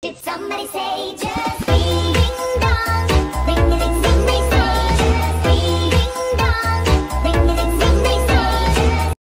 Did somebody say